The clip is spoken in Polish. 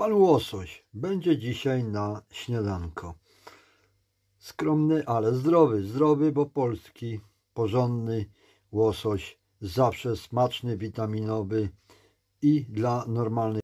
Pan łosoś będzie dzisiaj na śniadanko. Skromny, ale zdrowy. Zdrowy, bo polski, porządny łosoś. Zawsze smaczny, witaminowy i dla normalnych.